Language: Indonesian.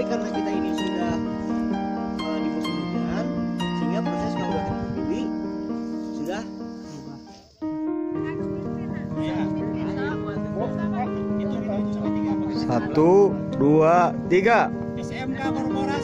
tapi karena kita ini sudah uh, di musim hujan sehingga proses yang udah terlalui sudah satu dua tiga SMK Barbora